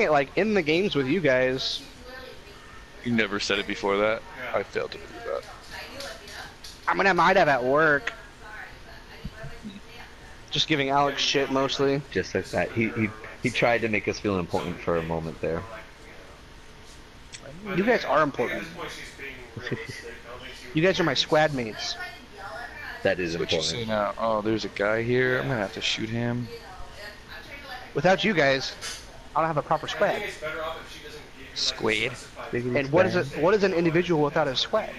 it like in the games with you guys. You never said it before that. I failed to believe that. I mean, I might have at work. Just giving Alex shit mostly. Just like that. He he he tried to make us feel important for a moment there. You guys are important. You guys are my squad mates. That is important. What you say important. now? Oh, there's a guy here. I'm gonna have to shoot him. Without you guys, I don't have a proper squad. Squid. And what is it? What is an individual without a squad?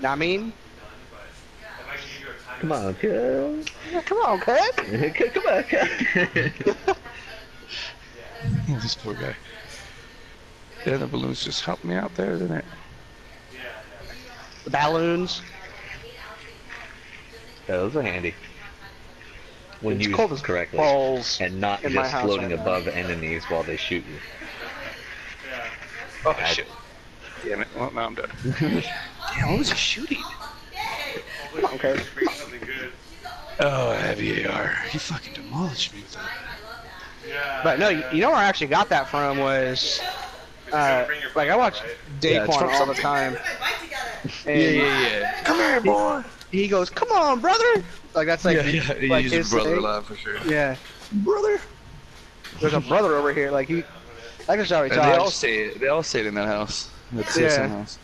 Know I mean? Come on, cuz. Yeah, come on, cuz. Come on, cuz. Oh, this poor guy. Yeah, the balloons just helped me out there, didn't it? The balloons. Yeah, those are handy. When It's used cold correctly. balls And not just floating right now. above enemies while they shoot you. Oh I- shit. Damn it. Well, now I'm dead. Damn, what was he shooting? Come on, cuz. Oh, heavy AR. He fucking demolished me with that. But no, you you know where I actually got that from was, uh, like I watch Yeah, it's Daquan from all the time. Yeah, yeah, yeah. Come here, boy. He goes, "Come on, brother!" Like that's like, yeah, yeah. He like used his brother lot for sure. Yeah, Brother. there's a brother over here. Like he, I can And they all say it. They all say it in that house. That Yeah. House.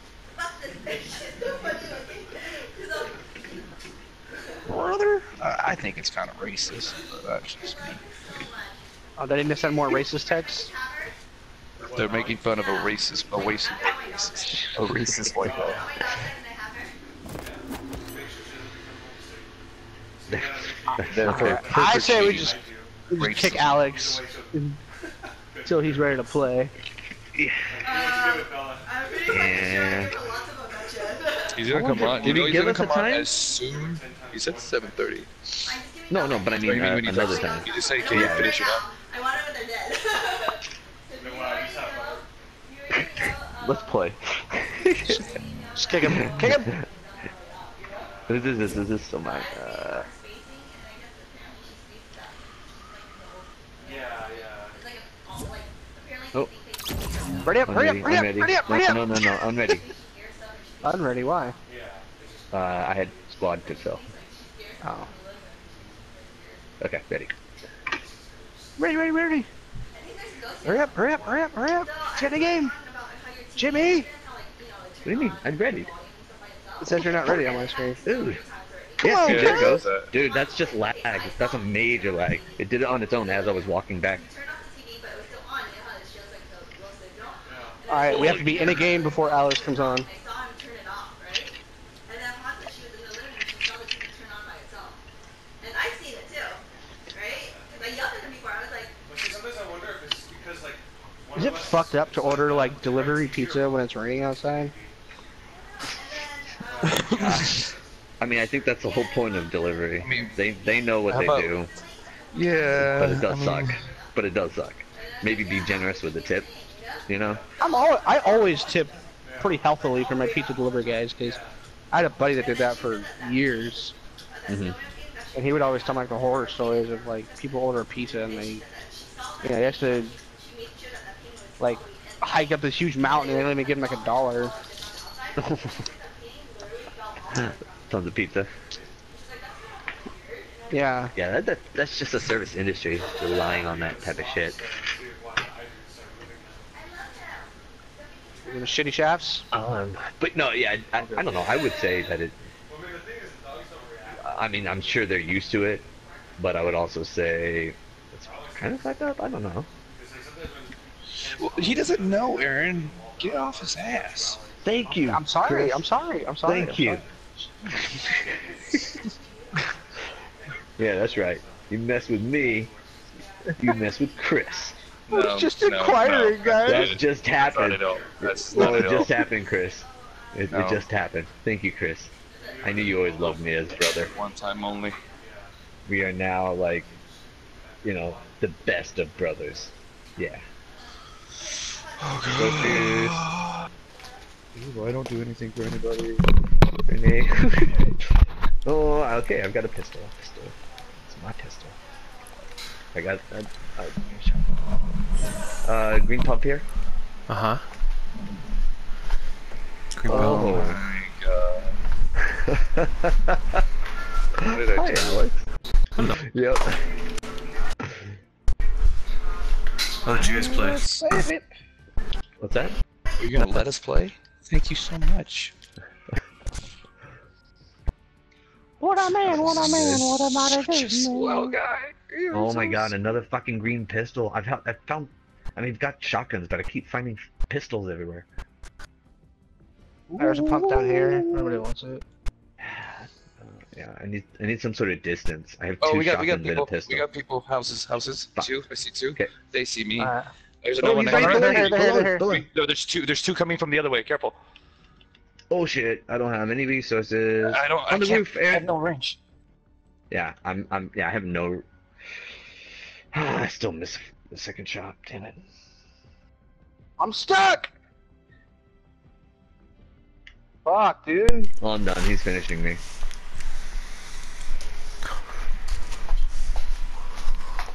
Brother. I I think it's kind of racist, but that's just me. Oh, they didn't send more racist texts. They're making fun of a racist, a racist, a racist white guy. Okay. I say we just, we just racism. kick Alex until he's ready to play. Yeah. He's gonna I come on. did You he he's give us a come time? as soon. He said 7:30. No, no, but I mean Maybe uh, another does- time. You just say, can you finish it up? I want it when they're dead. Let's play. Just kick him, kick him. This is this is so my uh Oh, Hurry up, I'm hurry up, ready, hurry I'm up, ready. hurry up, no, hurry up. no, no, no, I'm ready. I'm ready. Why? Uh, I had squad to fill. Oh, Okay, ready. ready, ready, ready. Hurry up, hurry up, hurry up, hurry up. Get in the game. Jimmy, What do you mean? I'm ready. it says you're not ready on my screen. Dude. Yeah, on, dude, there it goes. Dude, that's just lag. That's a major lag. It did it on its own as I was walking back. All right, we have to be in a game before Alice comes on. I saw him turn it off, right? And then Honda, she was in the living room, she saw the TV turn on by itself. And I've seen it too, right? Because I yelled at him before, I was like, Well, see, sometimes I wonder if it's because like. one Is it fucked up to order like delivery pizza when it's raining outside? Uh, I mean, I think that's the whole point of delivery. I mean, they they know what they about- do, Yeah. but it does I suck. But it does suck. Maybe be generous with the tip. You know? I'm always, I always tip pretty healthily for my pizza delivery guys because I had a buddy that did that for years, hmm and he would always tell me like the horror stories of like people order a pizza and they, you know, they have to like hike up this huge mountain and they don't even give them like a dollar. Tons of pizza. Yeah, Yeah, that, that that's just a service industry relying on that type of shit. The shitty shafts. Um, but no, yeah, I, I don't know. I would say that it. I mean, the thing is, the dogs don't react. I mean, I'm sure they're used to it, but I would also say it's kind of fucked up. I don't know. It's like sometimes when. well, he doesn't know, Aaron. Get off his ass. Thank you. I'm sorry. Chris. I'm sorry. I'm sorry. Thank I'm you. yeah, that's right. You mess with me, you mess with Chris. I was just inquiring, guys. That just Not happened. at all. That's Well, not it at all. just happened, Chris. It, No. it just happened. Thank you, Chris. I knew you always loved me as brother. One time only. We are now like, you know, the best of brothers. Yeah. Oh Ooh, I don't do anything for anybody. Renee. oh, okay. I've got a pistol. Pistol. It's my pistol. I got uh, uh, uh green pump here. Uh huh. Green Oh. belt. my god. What did I Hi, do? Alex. Yep. How did you guys play? What's that? Are you gonna let us play? Thank you so much. What a man, what a man, what a mighty Such a good swell man. guy. You're Oh my so god, another fucking green pistol. I've hel- I found. I mean, I've got shotguns, but I keep finding pistols everywhere. There's a pump down here. Nobody wants it. Yeah, I need I need some sort of distance. I have two Oh, we got we shotguns got and a people. pistol. We got people. Houses, houses. Fuck. Two. I see two. Okay. They see me. Uh, There's Oh, another one. he's I right heard. there, there, there, there. No, there's two. There's two coming from the other way. Careful. Oh shit! I don't have any resources. I don't. I On the can't- roof, I have no range. Yeah, I'm. I'm. Yeah, I have no. I still miss the second shot. Damn it. I'm stuck! Fuck, dude. Oh, I'm done. He's finishing me.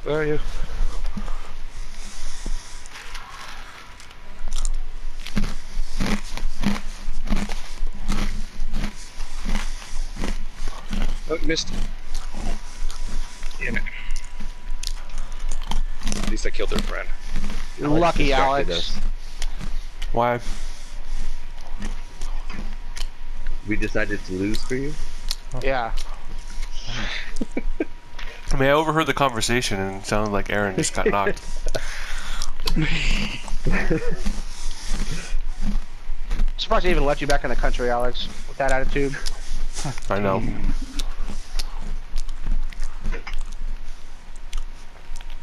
Where are you? Oh, you missed. Damn it. At I killed their friend. You're Alex lucky, Alex. us. Why? We decided to lose for you. Yeah. I mean, I overheard the conversation and it sounded like Aaron just got knocked. Surprised they even let you back in the country, Alex, with that attitude. I know.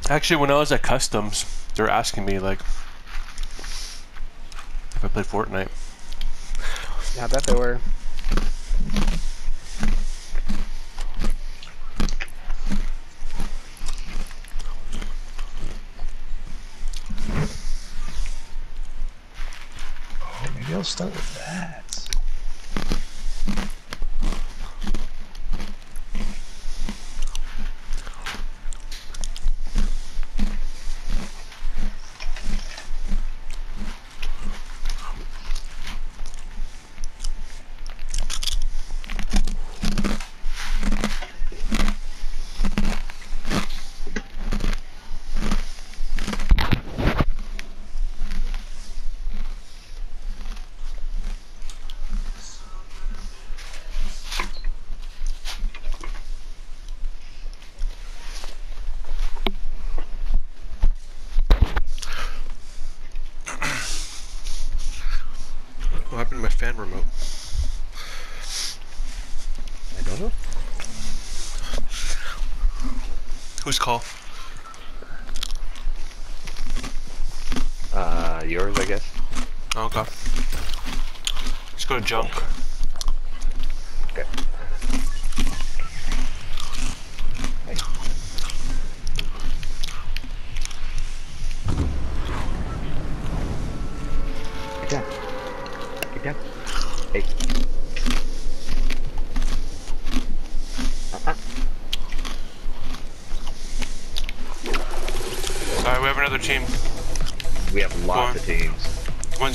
Actually, when I was at customs, they were asking me like if I played Fortnite. Yeah, I bet they were. Oh, maybe I'll start with that. What happened to my fan remote? I don't know. Whose call? Uh, yours, I guess. Okay. Let's go to junk.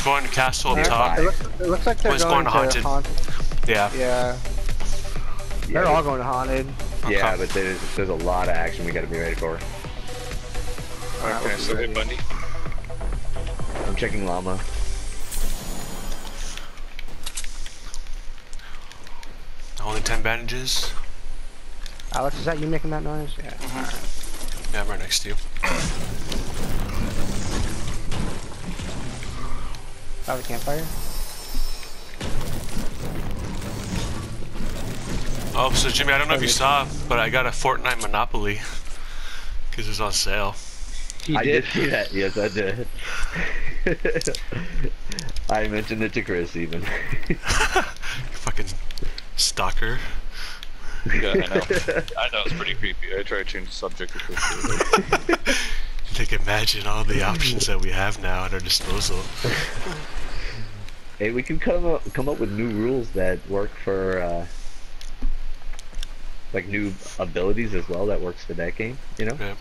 Going to castle up top. It looks, it looks like they're going, going to to Haunted. Haunted. Yeah. Yeah, Yeah, they're all going to Haunted. Yeah, Okay. but there's there's a lot of action we got to be ready for. Alright, Okay, let's so be hit. Bundy. I'm checking llama. Only 10 bandages. Alex, is that you making that noise? Yeah. Yeah, I'm right next to you. By the campfire? Oh, so Jimmy, I don't know if you saw, but I got a Fortnite Monopoly. Because it's on sale. He I did see that. Yes, I did. I mentioned it to Chris even. Fucking stalker. Yeah, I know. I know it's pretty creepy. I try to change the subject. of this. Like, imagine all the options that we have now at our disposal. Hey, we can come up come up with new rules that work for uh, like new abilities as well that works for that game. You know? Yeah.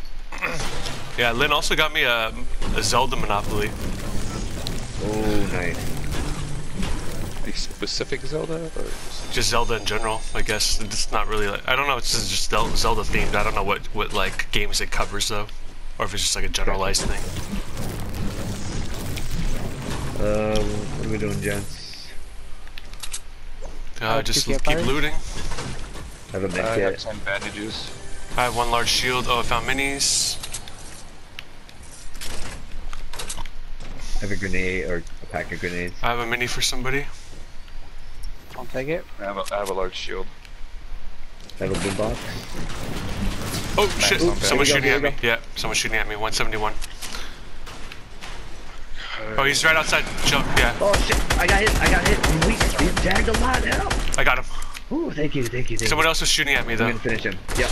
Yeah, Lynn also got me a, a Zelda Monopoly. Oh, nice. A specific Zelda? Or Just Zelda in general, I guess. It's not really like I don't know. It's just just Zelda themed. I don't know what what like games it covers though, or if it's just like a generalized thing. Um, what are we doing, gents? Uh, Uh, just two keep campfires? looting. I have a med I kit. have 10 bandages. I have one large shield. Oh, I found minis. I have a grenade or a pack of grenades. I have a mini for somebody. I'll take it. I have a, I have a large shield. I have a boom box. Oh shit! Oops. Someone's shooting go, at me. Yeah, someone's shooting at me. 171. Oh, he's right outside. Jump. Yeah, Oh shit! I got hit! I got hit! He's weak! He's tagged a lot! Help! I got him. Ooh, thank you, thank you, thank Someone you. else was shooting at me I'm though. gonna finish him. Yep.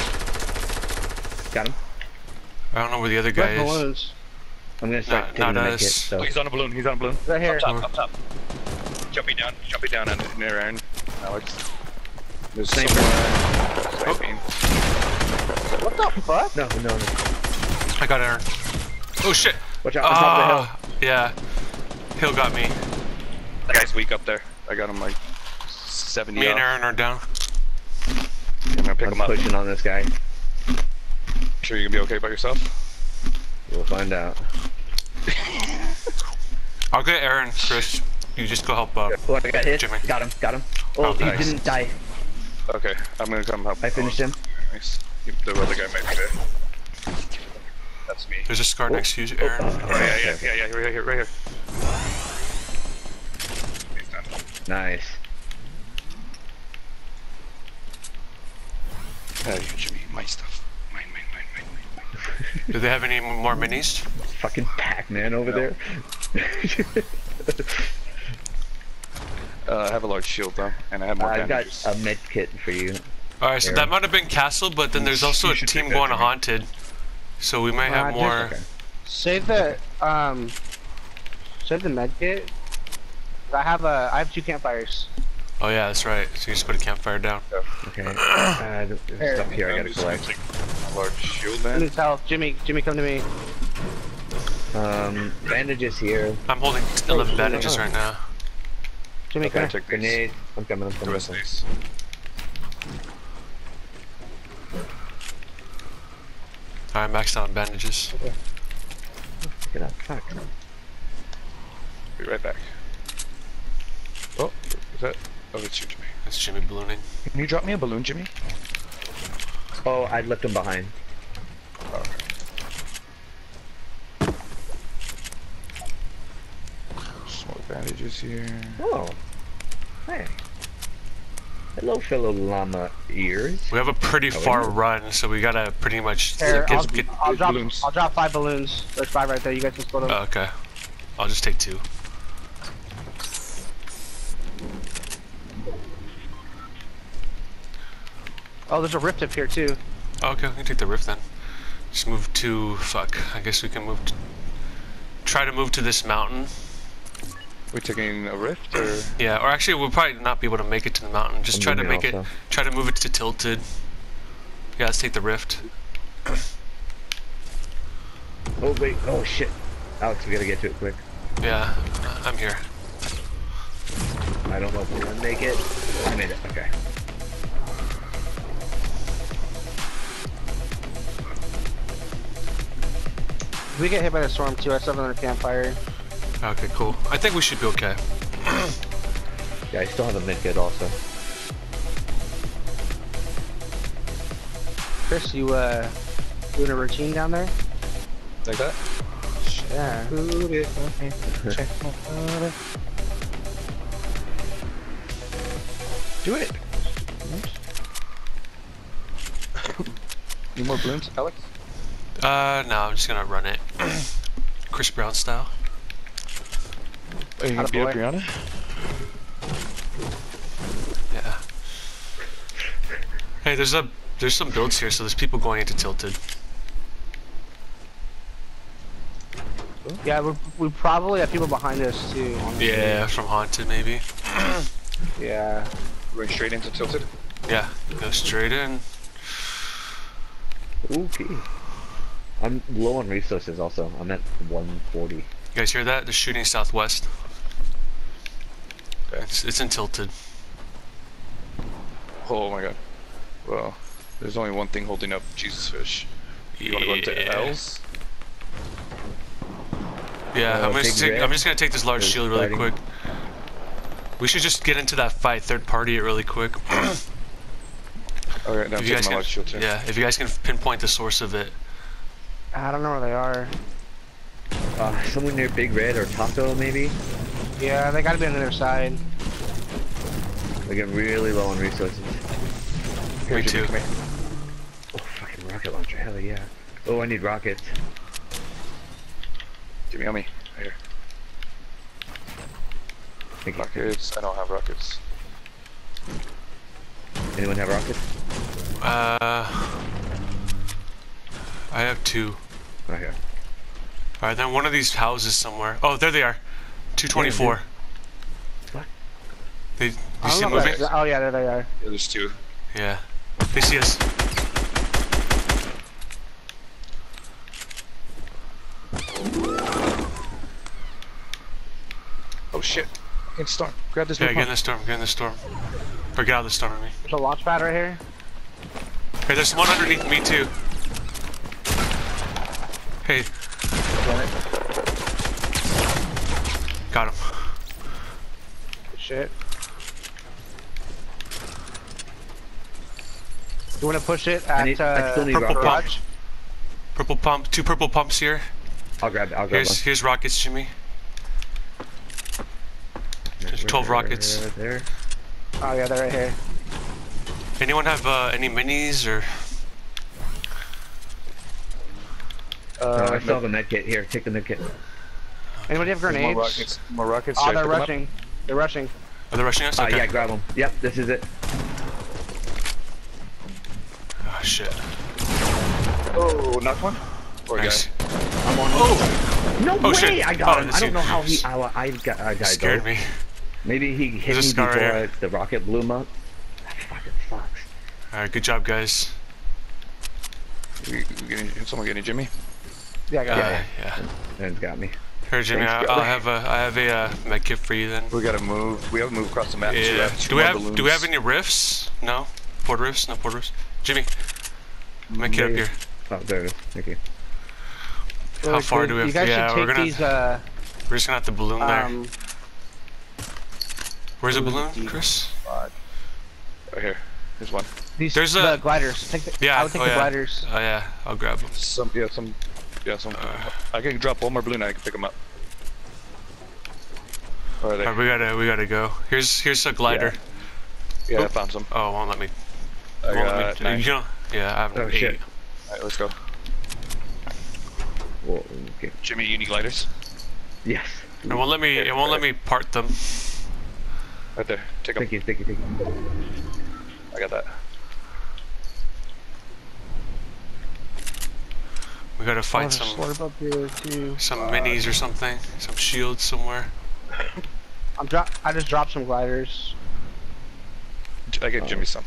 Got him. I don't know where the other guy Red is. balloons. I'm gonna start Not- taking not the med us. So. Oh, he's on a balloon. He's on a balloon. Right here. Up top, up top. Jumping down, jumping down and near Aaron. Alex. There's Sniper. someone sniping. What the fuck? No, no, no. I got Aaron. Oh shit! Watch out! On top of the. Ah, yeah. Hill got me. That guy's weak up there. I got him like 70 Me and. Aaron are down. I'm gonna pick I'm him up. pushing on this guy. Sure you gonna be okay by yourself? We'll find out. I'll get Aaron, Chris. You just go help. Uh, Oh, I got hit. Jimmy. Got him. Got him. Oh, Oh, he nice. didn't die. Okay, I'm gonna come help. I finished him. Nice. The other guy might be there. That's me. there's a scar next to you, Aaron. Oh, yeah, yeah, yeah, yeah, right here, right here. Nice. Uh, you, Jimmy, my stuff. Mine, mine, mine, mine, mine, mine. Do they have any more minis? Fucking Pac-Man over No. there. Uh, I have a large shield though, and I have more I've got a med kit for you. All right, so Aaron. that might have been Castle, but then there's also a team going to Jimmy. Haunted. So we might Uh, have just- more. Okay. Save the um. Save the med kit. I have a. I have two campfires. Oh yeah, that's right. So you just put a campfire down. Okay. Uh, there's Here. stuff here I gotta just collect. take a large shield man. then. need help. Jimmy, Jimmy, come to me. Um, bandages here. I'm holding 11 bandages right now. Jimmy, Okay, come I here. Grenade. I'm coming. I'm The coming. Rest I'm of coming. these. All right, maxed out on bandages. Pick it up. Fuck. Be right back. Oh, is that? Oh, it's you, Jimmy. That's Jimmy ballooning. Can you drop me a balloon, Jimmy? Oh, I left him behind. Some more bandages here. Oh. Hey. Hello, fellow llama ears. We have a pretty far run, so we gotta pretty much Here, get, I'll, get- I'll drop. balloons. I'll drop five balloons. There's five right there. You guys can split them. oh, okay. I'll just take two. oh, there's a rift up here too. Oh, okay, we can take the rift then. Just move to fuck. I guess we can move. To, try to move to this mountain. We're taking a rift, or Yeah, or actually, we'll probably not be able to make it to the mountain. Just try to moving make it. Try to move it to tilted. Yeah, let's take the rift. Oh, wait. Oh, shit. Alex, we gotta get to it quick. Yeah, uh, I'm here. I don't know if we're gonna make it. I made it. Okay. If we get hit by the storm too, I still have another campfire. Okay, cool. I think we should be okay. Yeah, I still have a med kit also. Chris, you uh doing a routine down there? like that? Yeah. Do it. Need more balloons, Alex? Uh, no, I'm just gonna run it. Chris Brown style. Are you gonna beat up Rihanna? Yeah. Hey, there's a there's some builds here, so there's people going into tilted. Yeah, we we probably have people behind us too. honestly. Yeah, from haunted maybe. Yeah. Going straight into tilted. Yeah, go straight in. Okay. I'm low on resources also. I'm at 140. You guys hear that? They're shooting southwest. Okay. It's, it's in tilted. Oh my god. Well, there's only one thing holding up Jesus Fish. You wanna go into Yeah. L's? Yeah, Uh, I'm, just big take. I'm just gonna take this large There's shield really fighting. quick. We should just get into that fight, third party it really quick. Alright, now I'm if you guys my can, life shield too. yeah, if you guys can pinpoint the source of it. I don't know where they are. Uh, someone near Big Red or Taco maybe? Yeah, they gotta be on the other side. They get really low on resources. Here, Me too. come here. Oh, fucking rocket launcher, hell yeah. Oh, I need rockets. Jimmy, on me. Right here. Thank you. Rockets. I don't have rockets. Anyone have rockets? Uh, I have two. Right here. Alright, then one of these houses somewhere. Oh, there they are. 224. What? They, you I see don't them moving? Oh yeah, there they are. Yeah, there's two. Yeah. They see us. Oh shit. In storm. Grab this Yeah, blue get in the storm, get in the storm. Or get out of the storm, I mean. There's a launch pad right here. Hey, there's one underneath me too. Hey. Got him. Good shit. You wanna push it at need- uh, purple rockets. garage? Purple pump, two purple pumps here. I'll grab it, I'll grab Here's one. here's rockets, Jimmy. There's 12 rockets. Right there. Oh yeah, they're right here. Anyone have uh, any minis or? Uh, Uh, I still have a med kit. Here, take the med kit. Anybody have There's grenades? More rockets. More rockets. Oh, they're pick 'em up? rushing. They're rushing. Are they rushing us? Uh, Okay. yeah, grab them. Yep, this is it. Oh shit. Oh, knocked one. Poor Nice. guy. I'm on. Oh! No Oh, way! shit. I got Oh, him. I don't you. know how he. I, I got. I died Scared though. me. Maybe he hit There's me scar right before the rocket blew him up. That fucking sucks. Alright, good job, guys. We, we getting, someone getting Jimmy? Yeah, I got Uh, it. yeah. And got me. Here, Jimmy, Thanks, I, I'll have a I have a uh, med kit for you then. We gotta move. We have to move across the map. Yeah. two Do we have balloons. Do we have any rifts? No. Port rifts? No port rifts. Jimmy, med kit up here. Oh, there it is. Thank you. How Really far do we have You to- guys yeah, should we're take gonna- these. Uh, We're just gonna have to balloon there. um, Where's the balloon. Chris? Right here. There's one. these There's the a- gliders. Take the, Yeah. I would take oh, the yeah. gliders. Oh yeah, I'll grab them. Some. Yeah. Some. Yeah. Some. I can drop one more balloon. and I can pick them up. Or there. Alright, we gotta we gotta go. Here's here's a glider. Yeah. I found some. Oh, won't let me. I Won't got let me. nine. You know, yeah, I have Oh, eight. shit. Alright, let's go. Whoa, okay. Jimmy, you need gliders? Yes. It won't let me. It won't let me part them. Right there. Take them. Thank you. Thank you. Thank you. I got that. We gotta find oh, some up here too. some minis or something. Some shields somewhere. I'm drop. I just dropped some gliders. J- I gave oh. Jimmy some.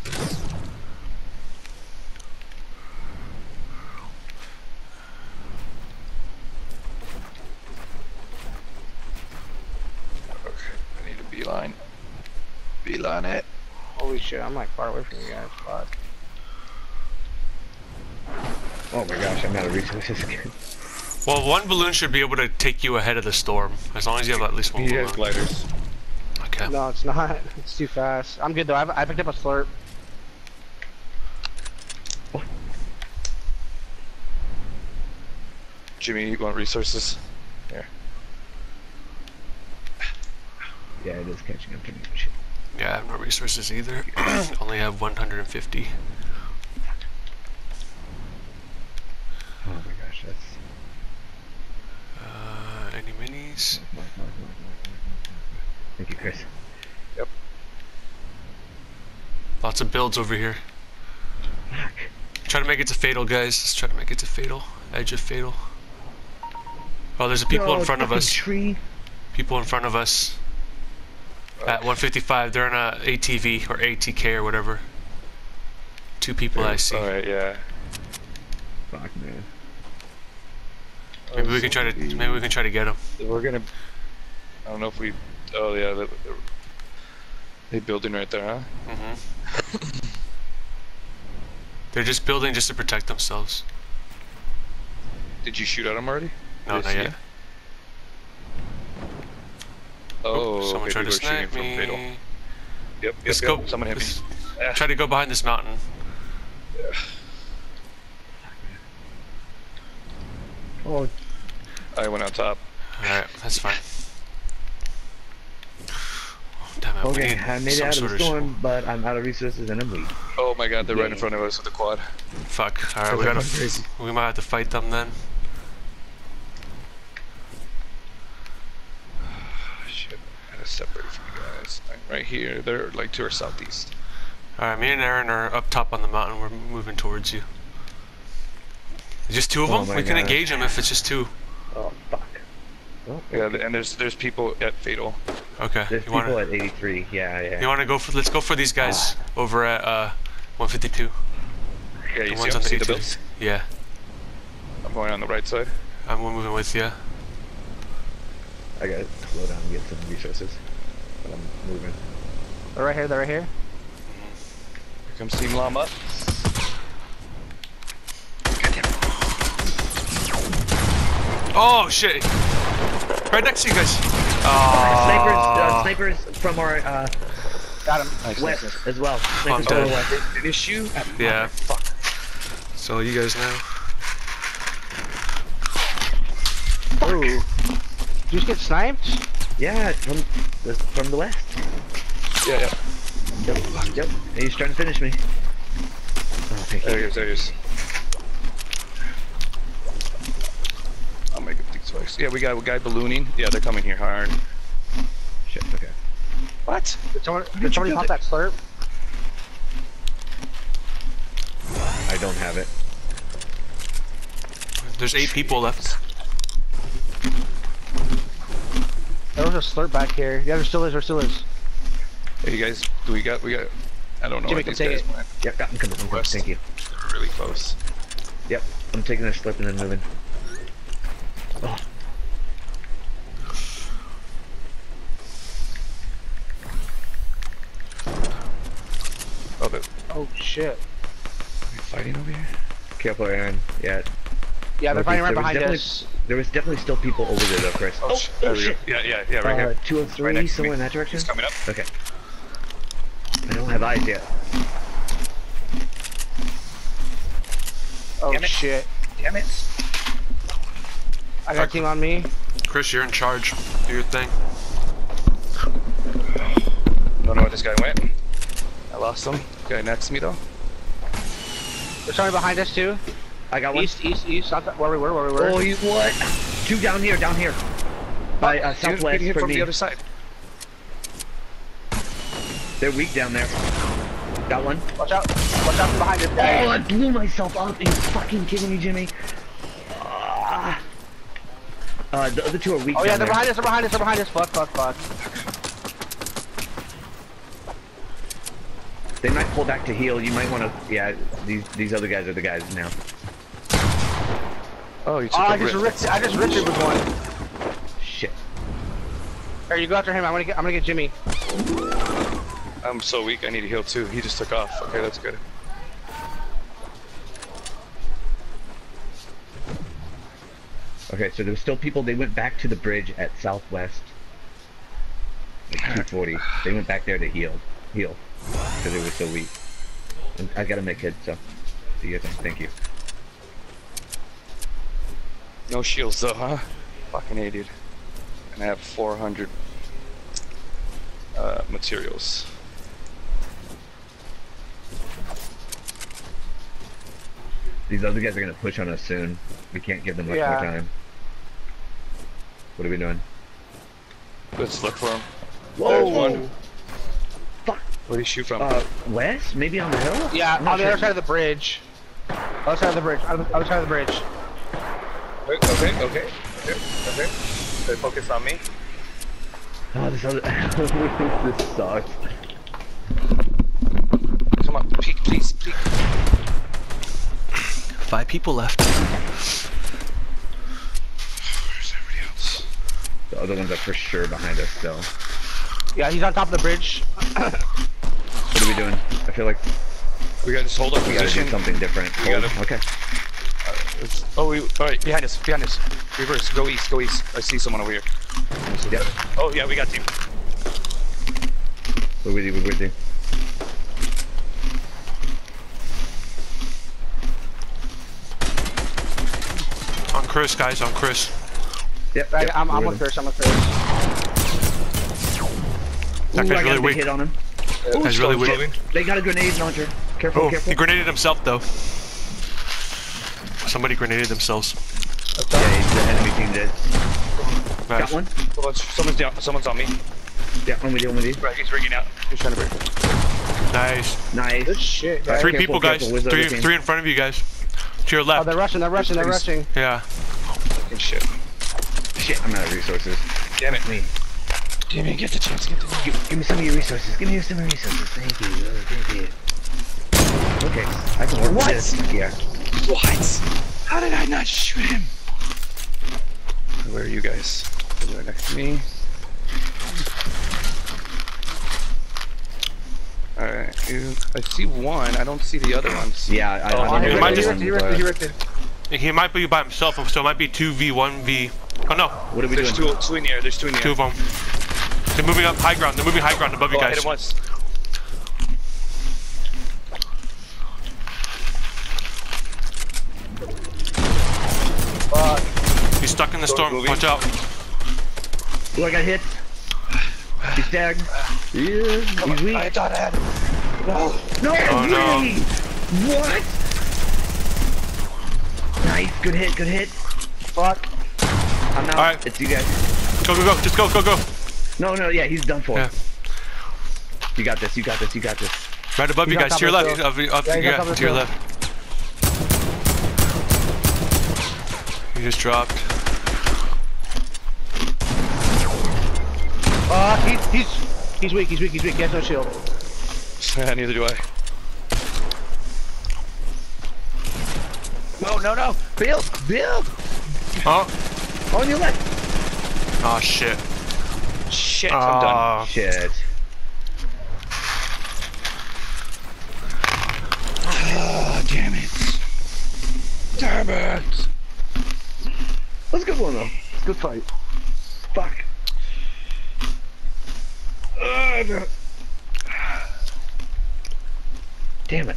Okay, I need a beeline. Beeline it. Holy shit! I'm like far away from you guys. Fuck. Oh my gosh, I'm out of resources again. Well, one balloon should be able to take you ahead of the storm, as long as you have at least one He has balloon. gliders. Okay. No, it's not. It's too fast. I'm good though. I've, I picked up a slurp. Jimmy, you want resources? Yeah, it is catching up to me. Yeah, I have no resources either. Only have 150. Oh my gosh, that's. Uh, any minis? Thank you, Chris. Yep. Lots of builds over here. Fuck. Try to make it to fatal, guys. Let's try to make it to fatal. Edge of fatal. Oh, there's a people No, in front of us. Tree. People in front of us. Uh, At 155, they're in a ATV or ATK or whatever. Two people I see. Alright, yeah. Fuck man. Maybe we can try to. Maybe we can try to get him. We're gonna. I don't know if we. Oh yeah, they, they, they building right there, huh? Mm-hmm. They're just building just to protect themselves. Did you shoot at them already? No, not yet. see ya? Oh, Someone okay, tried to people are snipe from me. Fatal. Yep, yep, Let's yep. go. Someone hit me. let's Ah. Try to go behind this mountain. Oh, I went on top. Alright, that's fine. Oh, damn it, okay. need I made it out of sort the of sh- storm, but I'm out of resources and I'm weak. Oh my god, they're right in front of us with the quad. Fuck. Alright, we They're gotta. crazy. We might have to fight them then. Ah, shit, I gotta separate from you guys. Like, right here, they're like to our southeast. Alright, me and Aaron are up top on the mountain. We're moving towards you. Just two of Oh them? my we can God. engage them if it's just two. Oh fuck. Oh, Yeah, and there's there's people at Fatal. Okay. There's you wanna, people at 83. Yeah, yeah. you wanna go for? Let's go for these guys over at uh, 152. Yeah, you The see, ones 'em? on the see the 82s. builds? Yeah, I'm going on the right side. I'm moving with you. I gotta slow down and get some resources. But I'm moving. They're right here. They're right here. Here comes Team Llama. Oh shit! Right next to you guys. snipers, Oh. uh, snipers from our uh, Got him. Nice, west nice, nice. as well. I'm Snipers from dead. west. Finish you? Yeah. Fuck. So you guys know. Ooh. Did you just get sniped? Yeah, from the, from the west. Yeah, yeah. Yep, yep. He's trying to finish me. Oh, thank There he is, there he is. I'll make it think twice. Yeah, we got a guy ballooning. Yeah, they're coming here hard. Shit, okay. What? Did someone, did did somebody pop that? that slurp? I don't have it. There's eight people left. There was a slurp back here. Yeah, there still is. There still is. Hey, you guys, do we got, we got, I don't know Jimmy, what these come guys take it. went. Yep, got him coming. I'm. West. Thank you. They're really close. Yep, I'm taking a slip and then moving. Oh, they're Oh shit. fighting over here? careful, Aaron. Yeah. Yeah, they're Okay, fighting right there was behind definitely- us. There was definitely still people over there though, Chris. Oh, sh- there we go. Yeah, yeah, yeah, right Uh, here. two of three, somewhere in that direction? He's coming up. Okay. I don't have eyes yet. Oh Damn it. shit. Damn it. I got a team on me. Chris, you're in charge. Do your thing. Don't know where this guy went. I lost him. Guy next to me though. There's somebody behind us too. I got one. East, east, east. Where we were, where we were. Oh, you what? Two down here, down here. By uh, southwest getting hit from me. the other side. They're weak down there. Got one. Watch out! Watch out from behind us. Oh, I blew myself up. Are you fucking kidding me, Jimmy? Ah. Uh, the other two are weak Oh yeah, they're there. behind us. They're behind us. They're behind us. Fuck, fuck, fuck. They might pull back to heal. You might want to. Yeah, these these other guys are the guys now. Oh, you took Oh, a I just rip. ripped. I just ripped it with one. Shit. Here, you go after him. I'm gonna get. I'm gonna get Jimmy. I'm so weak. I need to heal too. He just took off. Okay, that's good. Okay, so there's still people. They went back to the bridge at southwest. Like 240. They went back there to heal. Heal. Because it was so weak. And I gotta make it, so. Do your thing. Thank you. No shields though, huh? Fucking idiot. And I have 400 uh, materials. These other guys are gonna push on us soon. We can't give them much Yeah. more time. What are we doing? Let's look for him. Whoa! There's one. Fuck! Where'd he shoot from? Uh, west? Maybe on the hill? Yeah, I'm on the sure. other side of the bridge. Other side of the bridge. Other other side of the bridge. Wait, okay, okay, okay, okay. They focus on me. Oh, this other. this sucks. Come on, peek, please, peek. Five people left. Where's everybody else? The other ones are for sure behind us still. Yeah, he's on top of the bridge. What are we doing? I feel like We gotta just hold our we gotta position. do something different. We Hold. gotta- Okay. Uh, it's- Oh, we, alright, behind us, behind us. Reverse, go east, go east. I see someone over here. Yep. Oh, yeah, we got team. We're with you. We're with you. On Chris, guys, on Chris. Yep. Right, yep, I'm, we're I'm with with him. Chris. I'm with Chris. That Ooh, guy's I got really weak. hit on him. Oh, guy's really weak. Floating. They got a grenade launcher. Careful, Oh, careful. he grenaded himself though. Somebody grenaded themselves. Yeah, the enemy team dead. Got one. Someone's down, someone's on me. Yeah, one with you, one with you. Right, he's rigging out. He's trying to break. Nice. Nice. Good shit, guys. Three careful, people, guys. careful, Three, three in front of you guys. To your left. Oh, they're rushing. They're rushing. They're rushing. yeah. Fucking shit. Shit, I'm out of resources. Damn it. Me. Damn it, get the chance, get the chance. Give, give me some of your resources. Give me some of your resources. Thank you. Oh, thank you. Okay, I can work What? with this. Yeah. What? How did I not shoot him? Where are you guys? You're next to me. Alright, I see one. I don't see the other ones. Yeah, I, Oh, I he don't might just- He ones, ripped it. He ripped it. He might be by himself, so it might be 2v1v. Oh no, What are we There's doing? two, two in the air. There's two in the two of them. They're moving up high ground. They're moving high ground above you Oh, I hit guys. him once. Fuck. He's stuck in the Storm storm. Watch out. Oh, I got hit. He's dead. Yeah, he's weak. I thought I had him. No. No, Oh, no. What? Nice, good hit, good hit. Fuck. I'm out. Alright. It's you guys. Go, go, go. Just go, go, go. No, no, yeah, he's done for. Yeah. You got this, you got this, you got this. Right above He's you guys. To your left. Up, up, Yeah, yeah, top of the to your left. He just dropped. Uh, he's he's he's weak. He's weak. He's weak. He has no shield. Yeah, neither do I. No, no, no. Build, build. Oh, On your left. oh shit. Shit, I'm done. Ah, Shit. Oh, damn it. Damn it. That's a good one though. Good fight. Fuck. Ugh. Damn it.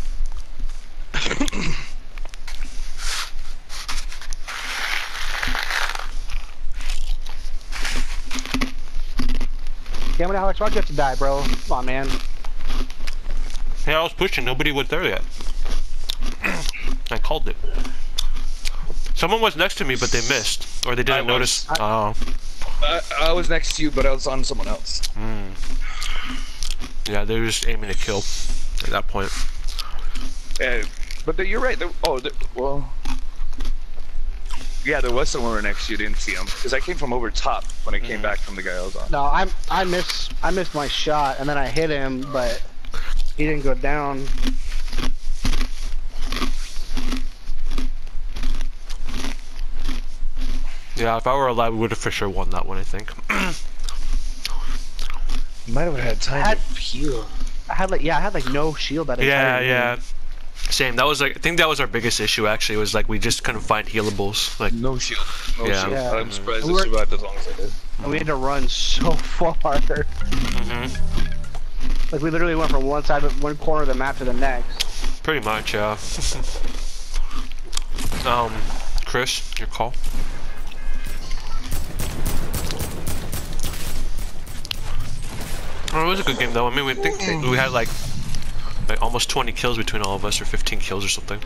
Damn it, Alex. Why'd you have to die, bro? Come on, man. Yeah, I was pushing. Nobody was there yet. I called it. Someone was next to me, but they missed, or they didn't I notice. was. Oh, I, I was next to you, but I was on someone else. Hmm. yeah, they were just aiming to kill at that point. Yeah, but the, you're right. The, oh, the, well. Yeah, there was someone right next to you. Didn't see him because I came from over top when I came mm-hmm. back from the guy I was on. No, I I missed I missed my shot, and then I hit him, but he didn't go down. Yeah, if I were alive, we would have for sure won that one. I think. Might have had time Had- to heal. I had like yeah, I had like no shield that yeah, entire yeah. Game. Same. That was like I think that was our biggest issue. Actually, was like we just couldn't find healables. Like No shield. No Yeah. shield. Yeah. I'm surprised We I were- survived as long as I did. And we had to run so far. mhm. Like we literally went from one side, of one corner of the map to the next. pretty much, yeah. um, Chris, your call. Oh, it was a good game though. I mean, we think we had like like almost 20 kills between all of us, or 15 kills or something.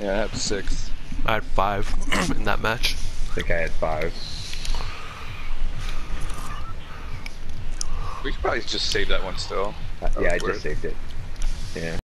Yeah, I have six. I had five in that match. I think I had five. We could probably just save that one still. Uh, yeah, I Worth. just saved it. Yeah.